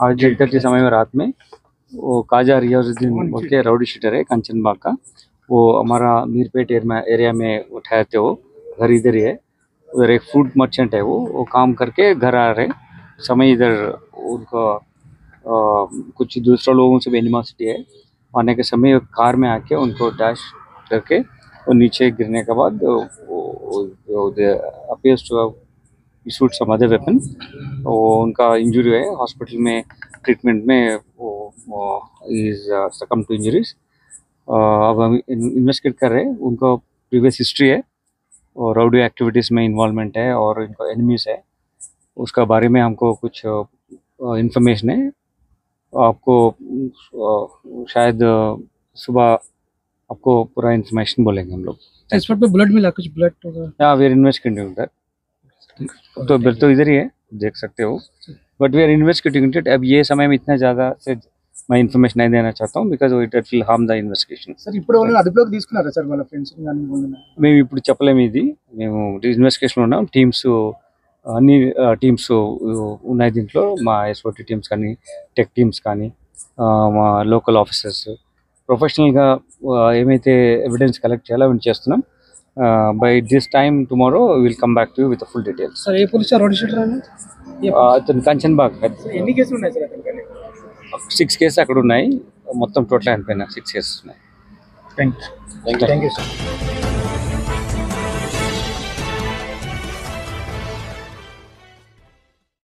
आज डेढ़ के समय में रात में वो काजा रियाजुद्दीन बोल के राउडी शूटर है कंचन बाग का। वो हमारा मीरपेट एरिया एरिया में उठाए थे वो घर इधर ही। है उधर एक फ़ूड मर्चेंट है वो वो काम करके घर आ रहे समय इधर उनका कुछ दूसरे लोगों से भी एनिमोसिटी है। आने के समय कार में आके उनको डैश करके वो नीचे गिरने के बाद appears to shoot some other weapon वो उनका इंजरी है हॉस्पिटल में ट्रीटमेंट में वो इज़ सकम टू इंजरीज अब हम इन्वेस्टिगेट कर रहे हैं उनका प्रीवियस हिस्ट्री है और राउडी एक्टिविटीज़ में इन्वॉल्वमेंट है और इनका एनिमीज है। उसका बारे में हमको कुछ इंफॉर्मेशन है। आपको शायद सुबह आपको पूरा इन्फॉर्मेशन बोलेंगे हम लोग। इस ब्लड मिला कुछ ब्लड हाँ वी आर इन्वेस्टिगेटिंग तो तो इधर ही है। देख सकते हो but we are investigating it अब ये समय में इतना ज़्यादा से मैं इन्फॉर्मेशन नहीं देना चाहता हूँ because it will harm the investigation sir ఇప్పుడు వాళ్ళని అదుపులోకి తీసుకున్నారా సార్ వాళ్ళ ఫ్రెండ్స్ కానీ వాళ్ళని? మేము ఇప్పుడు చెప్పలేము ఇది మేము ఇన్వెస్టిగేషన్లో ఉన్నాం టీమ్స్ అన్ని టీమ్స్ ఉన్నాయి దీంట్లో మా ఎస్ఓటి టీమ్స్ కానీ టెక్ టీమ్స్ కానీ ఆ, మా లోకల్ ఆఫీసర్స్ ప్రొఫెషనల్గా ఏమైతే ఎవిడెన్స్ కలెక్ట్ చేయాలో అవి చేస్తున్నాం By this time tomorrow will come back to with full details sir a police rowdy sheeter అని అతను కంచన్ బాగ్ ఎన్ని కేసులు ఉన్నాయి సార్ సిక్స్ కేసెస్ అక్కడ ఉన్నాయి. మొత్తం టోటల్ అయిపోయినా సిక్స్ కేసెస్ ఉన్నాయి. Thank you thank you sir